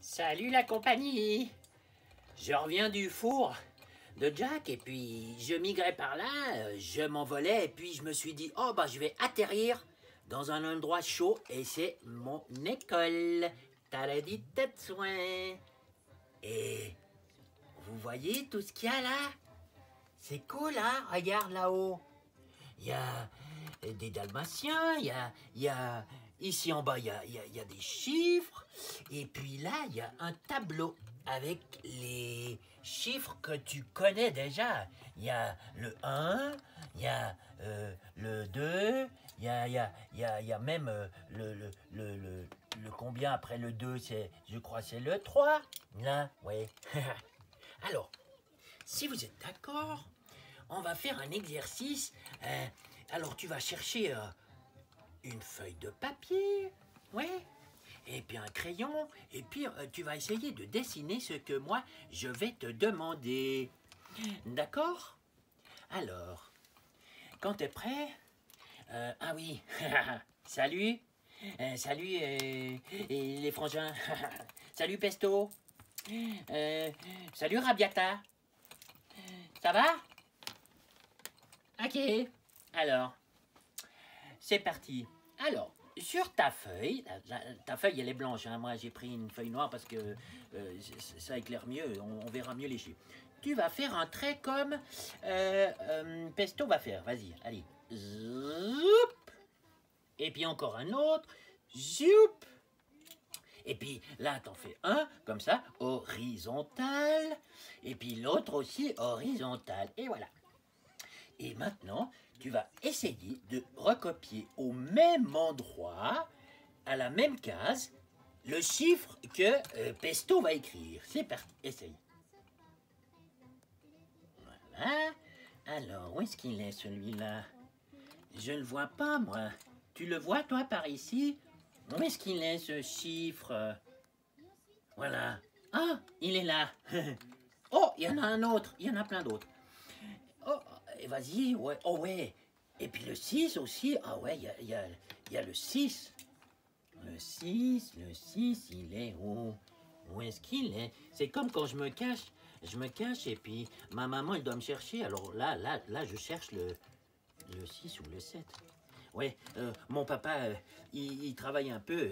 Salut la compagnie Je reviens du four de Jack et puis je migrais par là, je m'envolais et puis je me suis dit oh bah je vais atterrir dans un endroit chaud et c'est mon école. Tête soin. Et vous voyez tout ce qu'il y a là? C'est cool hein? Regarde là-haut. Il y a des dalmatiens, il y a, y a Ici en bas, il y a, des chiffres. Et puis là, il y a un tableau avec les chiffres que tu connais déjà. Il y a le 1, il y a euh, le 2, il y a, même euh, le, combien après le 2, c'est, je crois c'est le 3. Là, oui. Alors, si vous êtes d'accord, on va faire un exercice. Euh, alors, tu vas chercher une feuille de papier, ouais, et puis un crayon, et puis euh, tu vas essayer de dessiner ce que moi je vais te demander. D'accord? Alors, quand tu es prêt, euh, ah oui, salut, euh, salut les frangins, salut Pesto, salut Rabiata, ça va? Ok, alors, c'est parti. Alors, sur ta feuille, ta feuille elle est blanche, hein. moi j'ai pris une feuille noire parce que euh, ça éclaire mieux, on, verra mieux les chiffres. Tu vas faire un trait comme euh, euh, Pesto va faire, vas-y, allez. Zoup Et puis encore un autre, zoup Et puis là, t'en fais un, comme ça, horizontal. Et puis l'autre aussi horizontal. Et voilà. Et maintenant, tu vas essayer de recopier au même endroit, à la même case, le chiffre que euh, Pesto va écrire. C'est parti, essaye. Voilà. Alors, où est-ce qu'il est, celui-là? Je ne le vois pas, moi. Tu le vois, toi, par ici? Où est-ce qu'il est, ce chiffre? Voilà. Ah, il est là. oh, il y en a un autre. Il y en a plein d'autres. Oh, vas-y, ouais. Oh ouais. Et puis le 6 aussi. Ah ouais, il y a, y a, le 6. Le 6, le 6, il est où? Où est-ce qu'il est? C'est comme quand je me cache. Je me cache et puis ma maman, elle doit me chercher. Alors là, là, là, je cherche le, le 6 ou le 7. Ouais, euh, mon papa, euh, il, travaille un peu.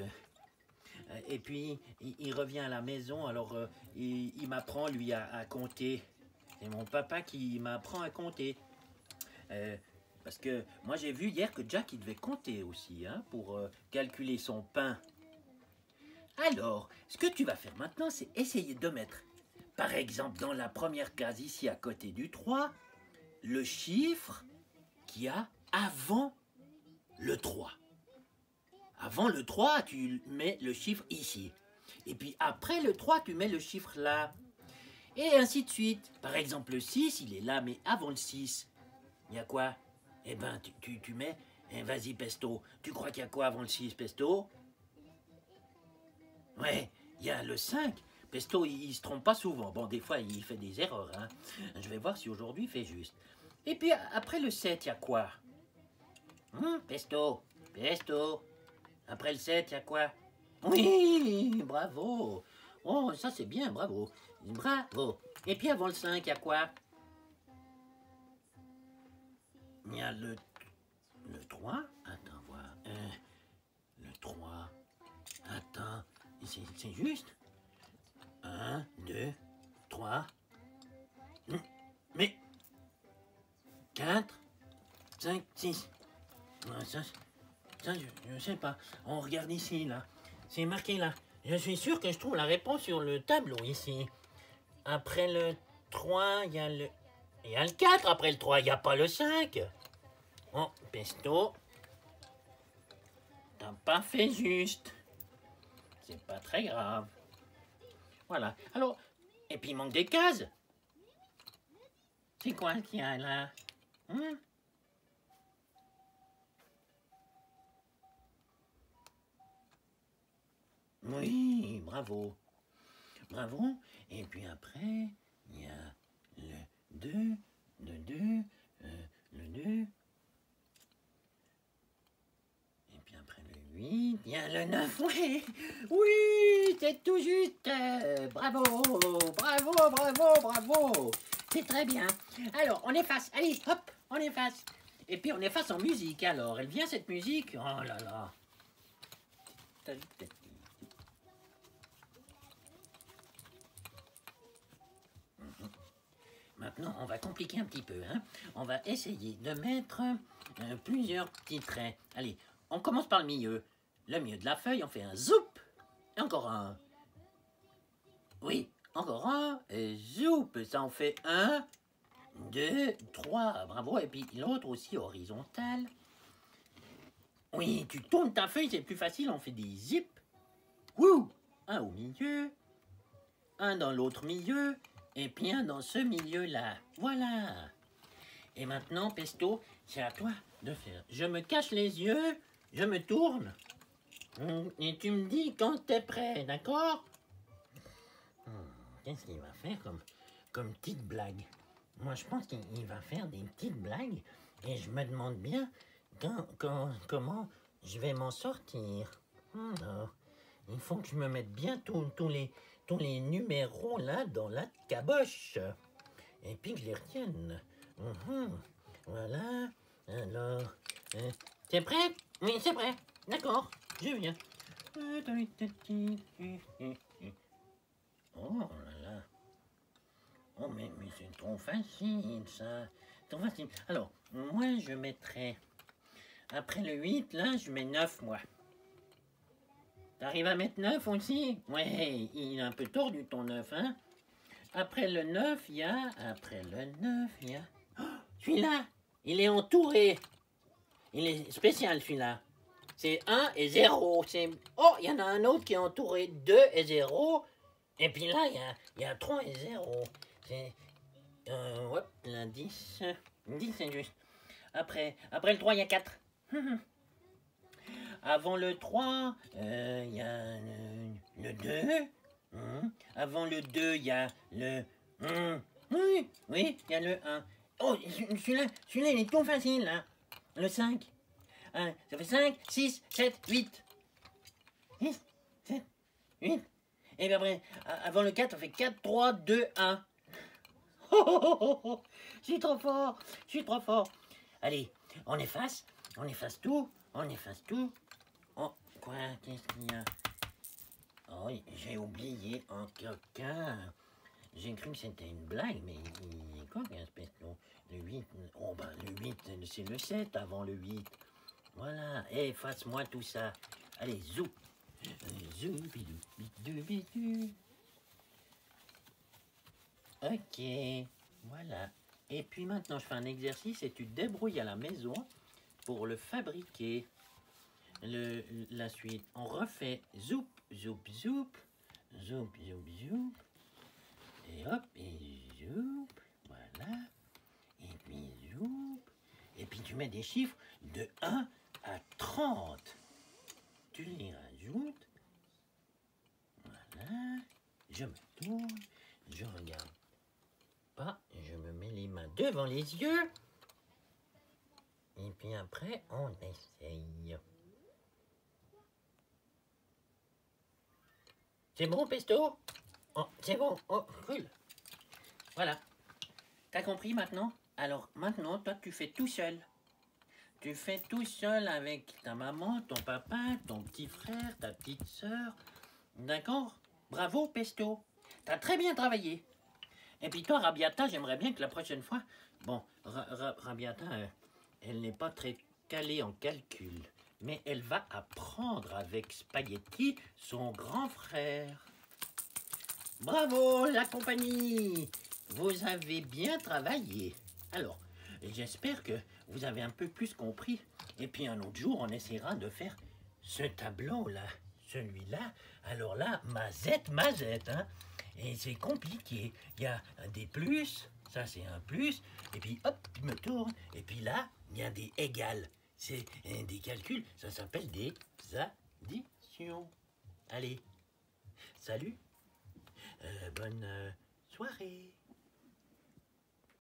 Euh, et puis, il, revient à la maison. Alors, il, m'apprend, lui, à compter. C'est mon papa qui m'apprend à compter. Euh, parce que moi j'ai vu hier que Jack il devait compter aussi hein, pour euh, calculer son pain. Alors, ce que tu vas faire maintenant, c'est essayer de mettre, par exemple dans la première case ici à côté du 3, le chiffre qui a avant le 3. Avant le 3, tu mets le chiffre ici. Et puis après le 3, tu mets le chiffre là. Et ainsi de suite. Par exemple, le 6, il est là, mais avant le 6, il y a quoi? Eh ben, tu, tu, mets... Eh, Vas-y, Pesto. Tu crois qu'il y a quoi avant le 6, Pesto? Ouais, il y a le 5. Pesto, il, se trompe pas souvent. Bon, des fois, il fait des erreurs. Hein. Je vais voir si aujourd'hui il fait juste. Et puis, après le 7, il y a quoi? Hum, Pesto Pesto Après le 7, il y a quoi? Oui, bravo Oh, ça c'est bien, bravo Bravo Et puis avant le 5, il y a quoi? Il y a le, le 3. Attends, voir. Euh, le 3. Attends, c'est juste. 1, 2, 3. Mais 4, 5, 6. Ça, ça je ne sais pas. On regarde ici, là. C'est marqué là. Je suis sûr que je trouve la réponse sur le tableau ici. Après le 3, il y a le... Il y a le 4 après le 3, il n'y a pas le 5. Oh, Pesto, t'as pas fait juste. C'est pas très grave. Voilà. Alors, et puis il manque des cases. C'est quoi qu'il y a là hein? Oui, bravo. Bravo. Et puis après, il y a le 2, le 2, euh, le 2, Oui, bien le 9, oui, oui, c'est tout juste. Euh, bravo, bravo, bravo, bravo. C'est très bien. Alors, on efface. Allez, hop, on efface. Et puis on efface en musique. Alors, elle vient cette musique. Oh là là. Mhm. Maintenant, on va compliquer un petit peu. Hein. On va essayer de mettre euh, plusieurs petits traits. Allez, on commence par le milieu. Le milieu de la feuille, on fait un zoup. Et encore un. Oui, encore un. Et zoup. Ça en fait un, deux, trois. Bravo. Et puis l'autre aussi horizontal. Oui, tu tournes ta feuille, c'est plus facile. On fait des zips. Wouh Un au milieu. Un dans l'autre milieu. Et puis un dans ce milieu-là. Voilà. Et maintenant, Pesto, c'est à toi de faire. Je me cache les yeux, je me tourne. Hum, et tu me dis quand t'es prêt, d'accord? Hum, Qu'est-ce qu'il va faire comme, comme petite blague? Moi, je pense qu'il va faire des petites blagues. Et je me demande bien quand, comment je vais m'en sortir. Hum, il faut que je me mette bien tous les, les numéros là dans la caboche. Et puis que je les retienne. Voilà. Alors, euh, c'est prêt? Oui, c'est prêt. D'accord, je viens. Oh là là. Oh, mais, mais c'est trop facile, ça. Trop facile. Alors, moi, je mettrai... Après le 8, là, je mets 9, moi. T'arrives à mettre 9 aussi? Ouais, il est un peu tordu, ton 9, hein Après le 9, il y a... Après le 9, il y a... Oh, celui-là il est entouré. Il est spécial celui-là. C'est 1 et 0. Oh, il y en a un autre qui est entouré 2 et 0. Et puis là, il y a, il y a 3 et 0. C'est... Euh, ouais, la 10. 10, c'est juste. Après, le 3, il y a 4. Avant le 3, euh, il y a le, 2. Hum. Avant le 2, il y a le... Hum. Oui, il y a le 1. Oh, celui-là, celui-là, il est tout facile, là. Le 5. ça fait 5, 6, 7, 8. 6, 7, 8. Et puis après, avant le 4, ça fait 4, 3, 2, 1. Oh, oh, Je suis trop fort, je suis trop fort. Allez, on efface, on efface tout, on efface tout. Oh, quoi, qu'est-ce qu'il y a? Oh, j'ai oublié un coquin. J'ai cru que c'était une blague, mais quoi espèce Le 8, oh ben le 8, c'est le 7 avant le 8. Voilà, efface-moi tout ça. Allez, zou. Zou, bidou, bidou, bidou. Ok, voilà. Et puis maintenant, je fais un exercice et tu te débrouilles à la maison pour le fabriquer. Le, la suite, on refait zoup, zoup, zoup, zoup, zoup, zoup. Et hop, zoup, voilà. Et puis zoup. Et puis tu mets des chiffres de 1 à 30. Tu les rajoutes. Voilà. Je me tourne. Je regarde pas. Je me mets les mains devant les yeux. Et puis après, on essaye. C'est bon, Pesto? Oh, c'est bon. Oh, cool. Voilà. T'as compris maintenant? Alors, maintenant, toi, tu fais tout seul. Tu fais tout seul avec ta maman, ton papa, ton petit frère, ta petite soeur. D'accord? Bravo, Pesto. T'as très bien travaillé. Et puis toi, Rabiata, j'aimerais bien que la prochaine fois... Bon, Rabiata, euh, elle n'est pas très calée en calcul. Mais elle va apprendre avec Spaghetti, son grand frère. Bravo la compagnie Vous avez bien travaillé. Alors, j'espère que vous avez un peu plus compris. Et puis un autre jour, on essaiera de faire ce tableau-là. Celui-là, alors là, mazette, mazette, hein. Et c'est compliqué. Il y a des plus, ça c'est un plus, et puis hop, je me tourne, et puis là, il y a des égales. C'est des calculs, ça s'appelle des additions. Allez, salut euh, bonne euh, soirée.